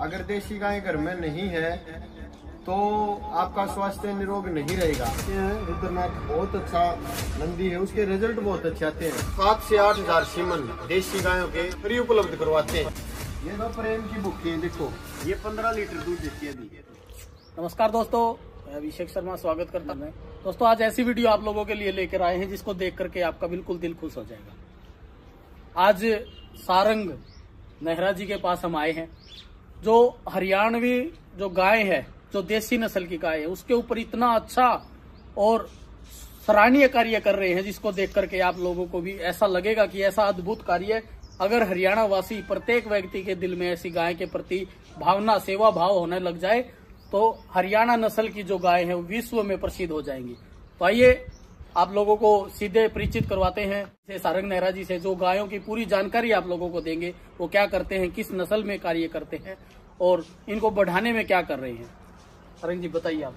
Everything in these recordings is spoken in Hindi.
अगर देसी गाय घर में नहीं है तो आपका स्वास्थ्य निरोग नहीं रहेगा। रुद्रनाथ बहुत अच्छा नंदी है उसके रिज़ल्ट बहुत अच्छे आते हैं। सात से आठ हज़ार सीमन देसी गायों के फ्री उपलब्ध करवाते हैं। ये तो प्रेम की बुक्की है देखो। ये पंद्रह लीटर दूध देती है नमस्कार दोस्तों मैं अभिषेक शर्मा स्वागत करता हूँ। दोस्तों आज ऐसी वीडियो आप लोगों के लिए लेकर आए हैं जिसको देख करके आपका बिल्कुल दिल खुश हो जाएगा। आज सारंग नेहरा जी के पास हम आए हैं। जो हरियाणवी जो गाय है, जो देसी नस्ल की गाय है, उसके ऊपर इतना अच्छा और सराहनीय कार्य कर रहे हैं, जिसको देख करके आप लोगों को भी ऐसा लगेगा कि ऐसा अद्भुत कार्य अगर हरियाणा वासी प्रत्येक व्यक्ति के दिल में ऐसी गाय के प्रति भावना, सेवा भाव होने लग जाए तो हरियाणा नस्ल की जो गाय है विश्व में प्रसिद्ध हो जाएँगी। तो आइए आप लोगों को सीधे परिचित करवाते हैं। सारंग नेहरा जी से जो गायों की पूरी जानकारी आप लोगों को देंगे, वो क्या करते हैं, किस नस्ल में कार्य करते हैं और इनको बढ़ाने में क्या कर रहे हैं। सारंग जी, बताइए आप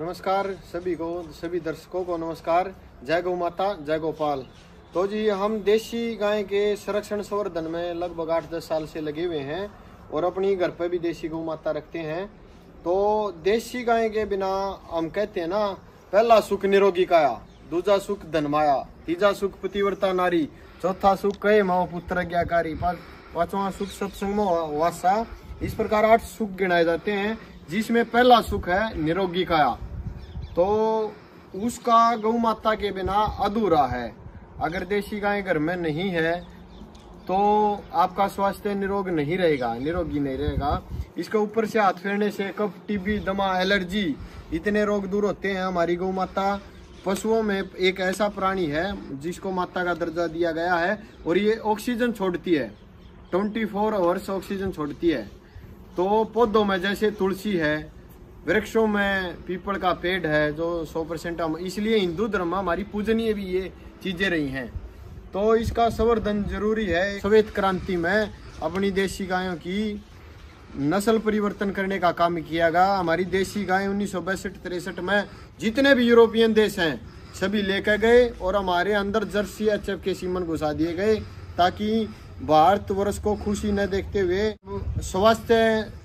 नमस्कार सभी को, सभी दर्शकों को नमस्कार। जय गौ माता, जय गोपाल। तो जी, हम देसी गाय के संरक्षण संवर्धन में लगभग आठ दस साल से लगे हुए हैं और अपनी घर पर भी देसी गौ माता रखते हैं। तो देसी गाय के बिना हम कहते हैं ना, पहला सुख निरोगी काया। दूजा सुख धनमाया तीजा सुख पतिव्रता नारी, चौथा सुख कहे माओ पुत्र ज्ञाकारी पांचवा सुख सत्संग वासा। इस प्रकार आठ सुख गिनाए जाते हैं, जिसमें पहला सुख है निरोगी काया। तो उसका गौ माता के बिना अधूरा है। अगर देसी गाय घर में नहीं है तो आपका स्वास्थ्य निरोग नहीं रहेगा, निरोगी नहीं रहेगा। इसके ऊपर से हाथ फेरने से कफ, टीबी, दमा, एलर्जी, इतने रोग दूर होते हैं हमारी गौ माता। पशुओं में एक ऐसा प्राणी है जिसको माता का दर्जा दिया गया है और ये ऑक्सीजन छोड़ती है। 24 फोर आवर्स ऑक्सीजन छोड़ती है। तो पौधों में जैसे तुलसी है, वृक्षों में पीपल का पेड़ है जो 100 परसेंट इसलिए हिंदू धर्म में हमारी पूजनीय भी ये चीज़ें रही हैं। तो इसका संवर्धन ज़रूरी है। श्वेत क्रांति में अपनी देसी गायों की नस्ल परिवर्तन करने का काम किया गया। हमारी देसी गाय उन्नीस सौ बैसठ, तिरसठ में जितने भी यूरोपियन देश हैं, सभी लेकर गए और हमारे अंदर जर्सी एच के सीमन घुसा दिए गए ताकि भारत वर्ष को खुशी न देखते हुए स्वास्थ्य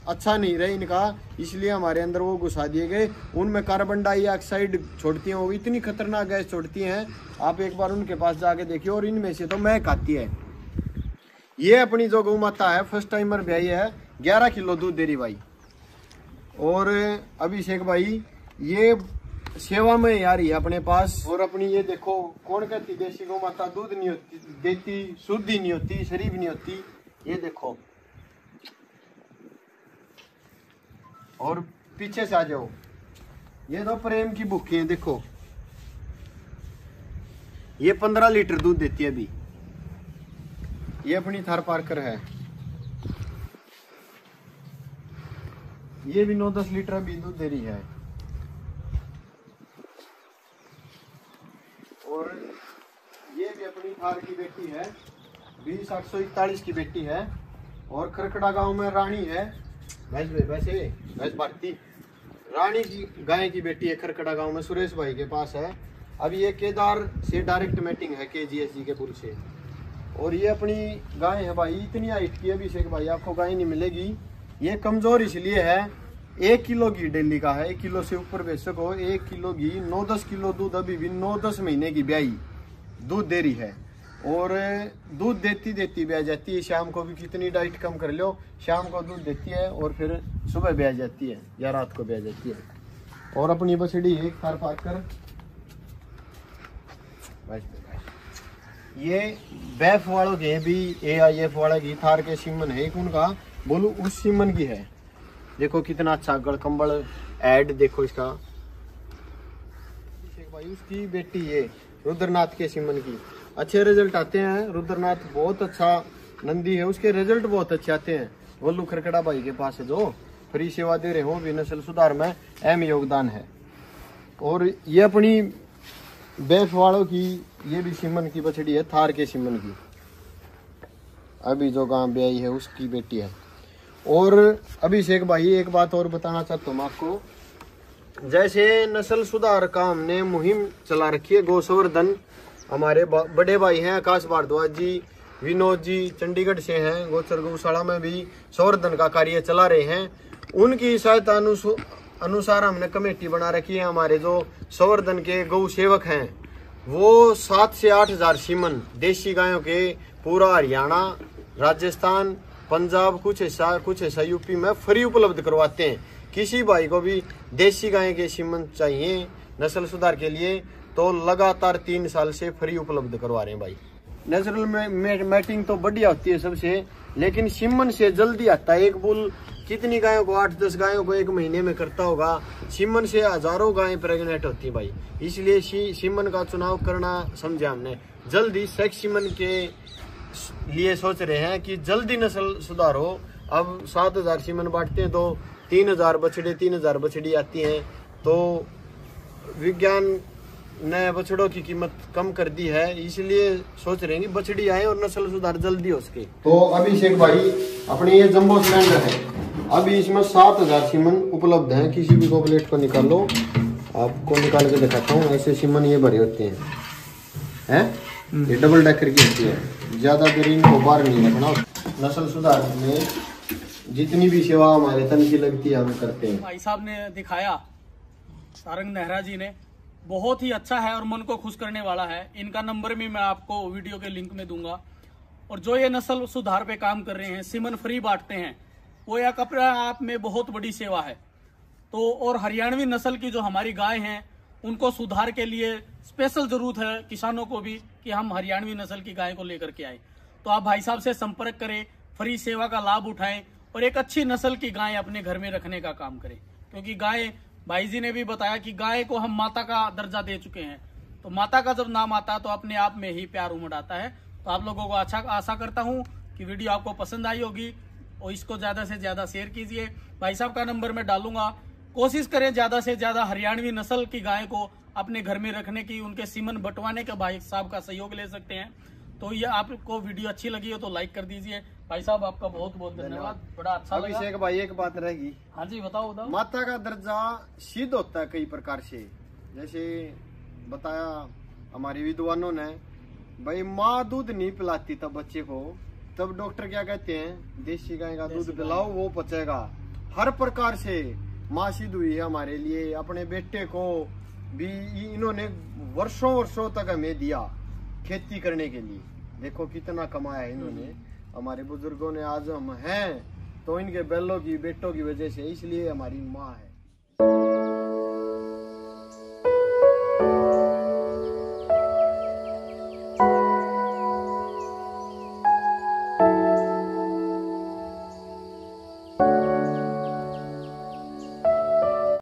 अच्छा नहीं रहे इनका। इसलिए हमारे अंदर वो घुसा दिए गए। उनमें कार्बन डाइऑक्साइड छोड़ती हैं, वो इतनी खतरनाक गैस छोड़ती हैं। आप एक बार उनके पास जाके देखिए और इनमें से तो महक आती है। ये अपनी जो गौ माता है, फ़र्स्ट टाइमर भाई है। ग्यारह किलो दूध दे रही भाई। और अभिषेक भाई, ये सेवा में आ रही है अपने पास। और अपनी ये देखो, कौन कहती, देसी गौ माता, दूध नहीं होती, देती, शुद्धि नहीं होती, शरीफ नहीं होती। ये देखो। और पीछे से आ जाओ। ये तो प्रेम की भूखी है, देखो। ये पंद्रह लीटर दूध देती है अभी। ये अपनी थार पार्कर है। ये भी नौ दस लीटर अभी दूध दे रही है। और ये भी अपनी थार की बेटी है। बीस आठ सौ इकतालीस की बेटी है। और खरखड़ा गाँव में रानी है। भैंस वैसे भारती। रानी की, गाय की बेटी है खरखड़ा गाँव में, सुरेश भाई के पास है। अब ये केदार से डायरेक्ट मीटिंग है के जी एस जी के पुल से। और ये अपनी गाय है भाई, इतनी हाइट की अभिषेक भाई, आपको गाय नहीं मिलेगी। ये कमज़ोर इसलिए है, एक किलो घी डेली का है, एक किलो से ऊपर बेच सको एक किलो घी, नौ दस किलो दूध अभी भी नौ दस महीने की ब्याई, दूध दे रही है। और, दूध देती देती ब्याह जाती है, शाम को भी कितनी डाइट कम कर लो, शाम को दूध देती है और फिर सुबह ब्याह जाती है, या रात को ब्याह जाती है। और अपनी बछड़ी एक थार पार कर। ये बैफ वालों के भी ए आई एफ़ वाला की थार के सिमन है एक उनका बोलू, उस सिमन की है। देखो कितना अच्छा गड़कम्बल एड देखो इसका। भाई, उसकी बेटी है रुद्रनाथ के सिमन की। अच्छे रिज़ल्ट आते हैं। रुद्रनाथ बहुत अच्छा नंदी है। उसके रिज़ल्ट बहुत अच्छे आते हैं। वल्लू खरकड़ा भाई के पास है जो। फ्री सेवा दे रहे हो भी नस्ल सुधार में अहम योगदान है। और ये अपनी बैफ वालों की, ये भी सिमन की बछड़ी है, थार के सिमन की। अभी जो गाँव ब्याई है, उसकी बेटी है। और अभिषेक भाई, एक बात और बताना चाहता हूँ आपको। जैसे नस्ल सुधार का हमने मुहिम चला रखी है, गौसंवर्धन, हमारे बड़े भाई हैं आकाश भारद्वाज जी, विनोद जी, चंडीगढ़ से हैं गोचर गौशाला में भी संवर्धन का कार्य चला रहे हैं। उनकी सहायता अनुसु- अनुसार हमने कमेटी बना रखी है, हमारे जो संवर्धन के गौ सेवक हैं, वो सात से आठ हज़ार सीमन देशी गायों के पूरा हरियाणा, राजस्थान पंजाब कुछ हिस्सा कुछ हिस्सा यूपी में फ्री उपलब्ध करवाते हैं। किसी भाई को भी देशी गाय के सीमन चाहिए, नस्ल सुधार के लिए तो लगातार तीन साल से फ्री उपलब्ध करवा रहे हैं भाई। नेचुरल मैटिंग तो बढ़िया होती है सबसे, लेकिन सिमन से जल्दी आता है एक बुल। कितनी गायों को, आठ, दस गायों को एक महीने में करता होगा? सिमन से हज़ारों गायें प्रेग्नेंट होती है भाई। इसलिए सिमन का चुनाव करना समझा हमने। जल्दी सेक्स सिमन के लिए सोच रहे हैं कि जल्दी नस्ल सुधार। अब सात हज़ार सीमन बांटते हैं तो तीन हज़ार बछड़े, तीन हज़ार बछड़ी आती हैं। तो विज्ञान ने बछड़ों की कीमत कम कर दी है, इसलिए सोच रहे हैं कि बछड़ी आए और नस्ल सुधार जल्दी हो सके। तो अभिषेक भाई, अपने ये जम्बो सिलेंडर है। अभी इसमें सात हज़ार सीमन उपलब्ध हैं। किसी भी कोपलेट को निकालो। आपको निकाल के दिखाता हूँ। ऐसे सीमन ये भरे होते हैं। हैं? ये डबल डेकर की होती है। ज़्यादा देर इनको बाहर नहीं रखना। नस्ल सुधार में जितनी भी सेवा हमारे तन की लगती है, हम करते हैं। भाई साहब ने दिखाया, सारंग नेहरा जी ने। बहुत ही अच्छा है और मन को खुश करने वाला है। इनका नंबर भी मैं आपको वीडियो के लिंक में दूँगा। और जो ये नस्ल सुधार पे काम कर रहे हैं, सिमन फ्री बांटते हैं, वो एक अपने आप में बहुत बड़ी सेवा है। तो और हरियाणवी नस्ल की जो हमारी गाय हैं उनको सुधार के लिए स्पेशल ज़रूरत है किसानों को भी कि हम हरियाणवी नस्ल की गाय को लेकर के आए। तो आप भाई साहब से संपर्क करें, फ्री सेवा का लाभ उठाएँ और एक अच्छी नस्ल की गाय अपने घर में रखने का काम करें। क्योंकि गाय, भाई जी ने भी बताया कि गाय को हम माता का दर्जा दे चुके हैं। तो माता का जब नाम आता है तो अपने आप में ही प्यार उमड़ आता है। तो आप लोगों को अच्छा आशा करता हूँ कि वीडियो आपको पसंद आई होगी और इसको ज़्यादा से ज़्यादा शेयर कीजिए। भाई साहब का नंबर मैं डालूँगा। कोशिश करें ज़्यादा से ज़्यादा हरियाणवी नस्ल की गाय को अपने घर में रखने की उनके सीमन बंटवाने का भाई साहब का सहयोग ले सकते हैं। तो ये आपको वीडियो अच्छी लगी हो तो लाइक कर दीजिए। भाई साहब आपका बहुत बहुत धन्यवाद। बड़ा अच्छा अभिषेक भाई एक बात रहेगी। हाँ जी बताओ बताओ। माता का दर्जा सिद्ध होता है कई प्रकार से। जैसे बताया हमारे विद्वानों ने भाई माँ दूध नहीं पिलाती तब बच्चे को तब डॉक्टर क्या कहते हैं देसी गाय का दूध पिलाओ वो पचेगा। हर प्रकार से। माँ सिद्ध हुई है हमारे लिए अपने बेटे को भी इन्होंने वर्षों वर्षों तक हमें दिया खेती करने के लिए। देखो कितना कमाया इन्होंने। हमारे बुज़ुर्गों ने आज हम हैं तो इनके बैलों की बेटों की वजह से इसलिए हमारी माँ है।